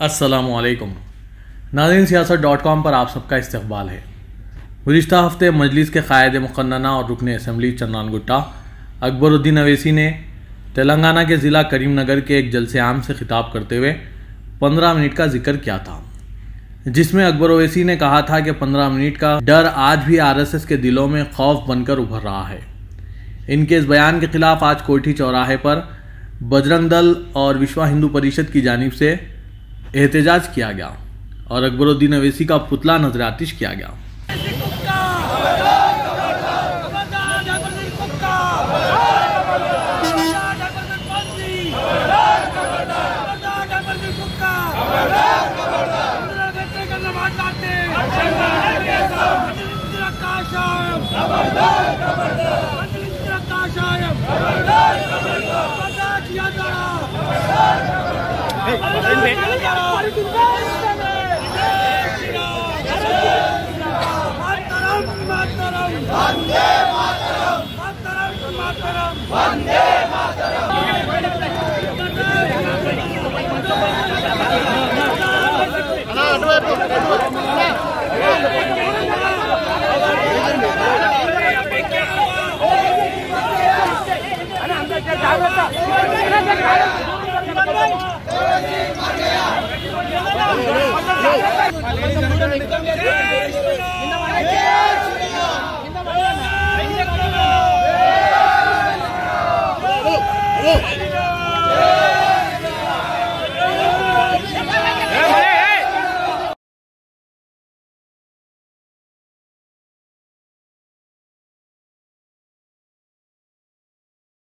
असलकुम नाजिन सियासत dot com पर आप सबका इस्तबाल है। गुज्त हफ़्ते मजलिस के कायद मुकन्ना और रुकन असम्बली चन्नान गुट्टा। अकबरुद्दीन अवेसी ने तेलंगाना के ज़िला करीमनगर के एक जलसे आम से खिताब करते हुए पंद्रह मिनट का ज़िक्र किया था, जिसमें अकबर ओवैसी ने कहा था कि पंद्रह मिनट का डर आज भी आरएसएस के दिलों में खौफ बनकर उभर रहा है। इनके इस बयान के खिलाफ आज कोठी चौराहे पर बजरंग दल और विश्वा हिंदू परिषद की जानब से एहतजाज किया गया और अकबरुद्दीन अवैसी का पुतला नज़र आतिश किया गया జాగ్రత్త. Oh!